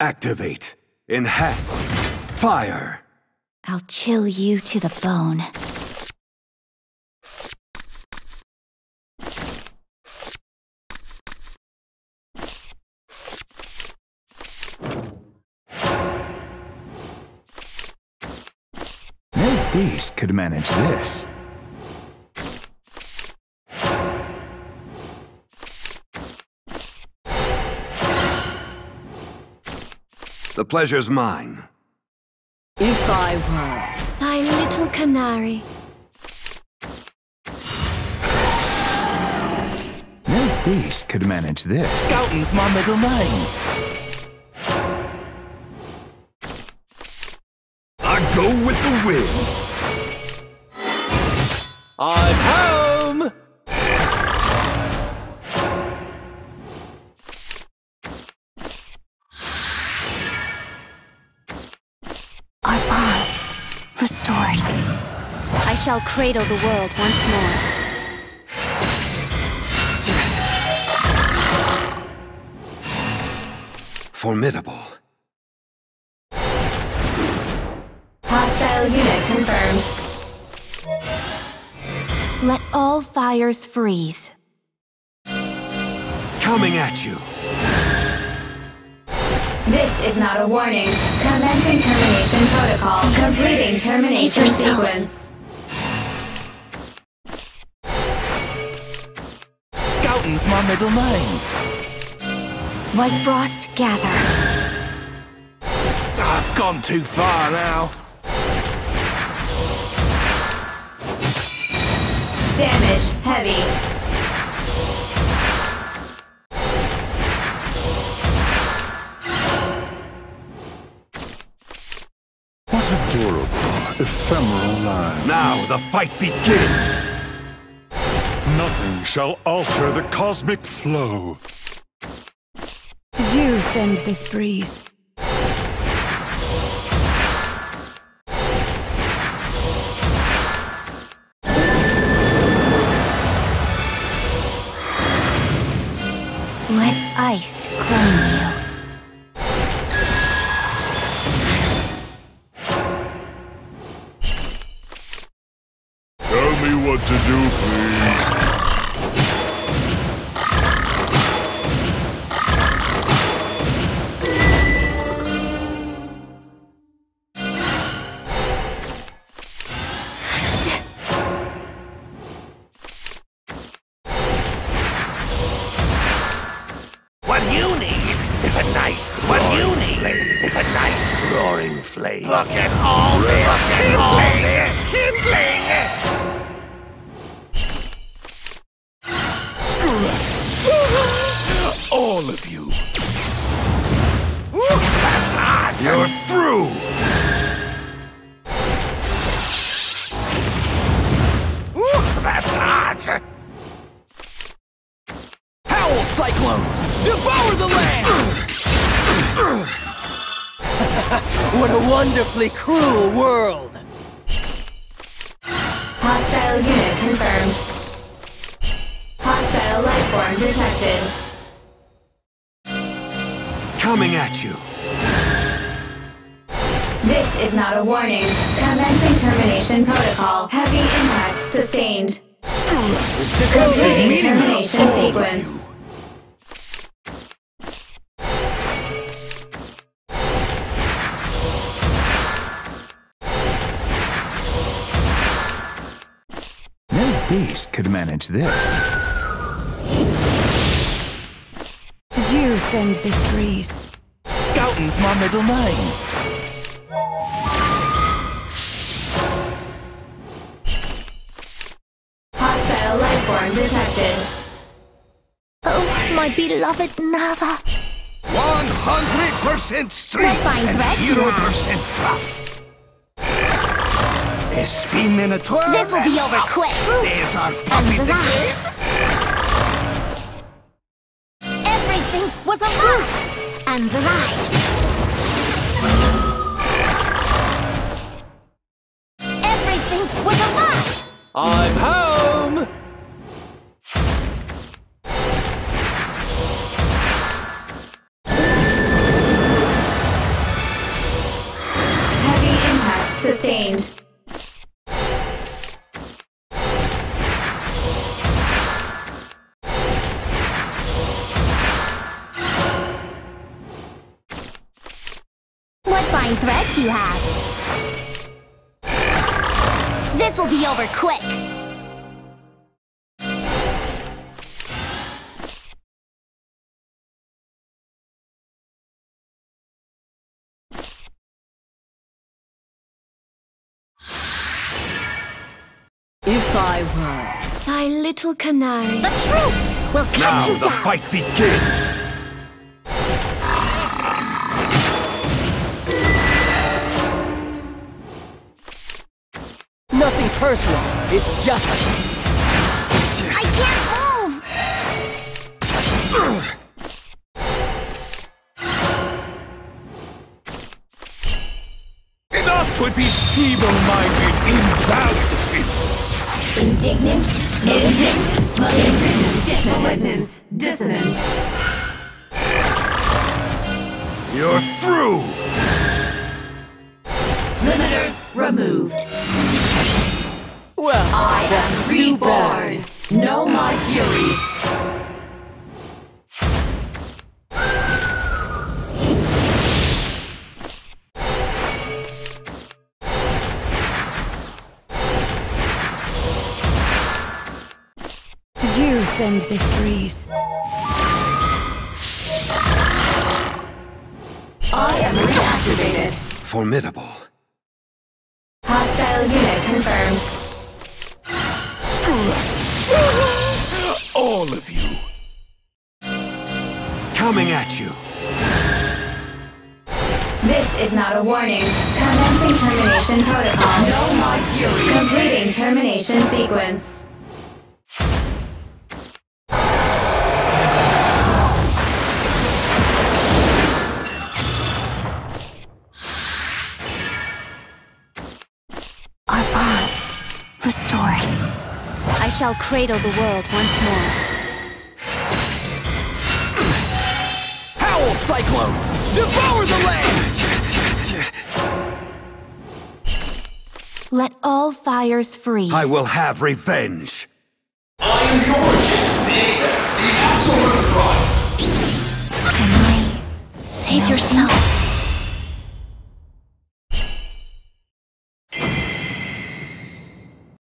Activate. Enhance. Fire. I'll chill you to the bone. No beast could manage this. The pleasure's mine. If I were... Thy little canary. No beast could manage this. Scouting's my middle name. I go with the wind. I'm restored. I shall cradle the world once more. Formidable. Hostile unit confirmed. Let all fires freeze. Coming at you. This is not a warning. Commencing termination protocol. Completing termination Save sequence. Scouting's my middle name. White frost gather. I've gone too far now. Damage heavy. Adorable, ephemeral lives. Now the fight begins. Nothing shall alter the cosmic flow. Did you send this breeze? Let ice me what to do, please. What you need is a nice. What you need is a nice roaring flame. Look at all this. Look at all this kindling. All of you. That's hot. You're through. That's hot. Howl cyclones! Devour the land! what a wonderfully cruel world! Hostile unit confirmed. Hostile life form detected. Coming at you. This is not a warning. Commencing termination protocol. Heavy impact sustained. Resistance is Completing meaningless! termination sequence. No beast could manage this. Did you send this breeze? Scouting's my middle name. Hostile life form detected. Oh, my beloved Nava. 100% strength What fine and threats you 0% fluff. A spin minotaur. This will be over quick. There's our puppy And the rise. Everything was a lie. And the rise. was a lie! I'm home! Heavy impact sustained. What fine threads you have! This'll be over quick. If I were Thy little canary. The troop will cut Now you the fight begins! Nothing personal, it's justice. I can't move. Enough with these feeble-minded, invalid things! Indignance, malignance, malignance, malignance, dissonance. You're through! Well, that's am too bad. reborn. Know my fury. Did you send this breeze? I am reactivated. Formidable. Hostile unit confirmed. Coming at you! This is not a warning. Commencing termination protocol. Know my fury. Completing termination sequence. Our bonds restored. I shall cradle the world once more. Howl cyclones! Devour the land! Let all fires freeze. I will have revenge! I am George, the Apex, the absolute prime. Save yourselves.